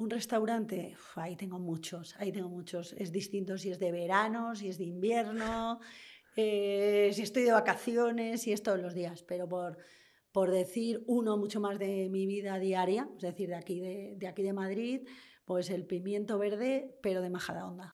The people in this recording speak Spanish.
Un restaurante, ahí tengo muchos, ahí tengo muchos. Es distinto si es de verano, si es de invierno, eh, si estoy de vacaciones, si es todos los días, pero por, por decir uno mucho más de mi vida diaria, es decir, de aquí de, de aquí de Madrid, pues el pimiento verde, pero de Majadahonda.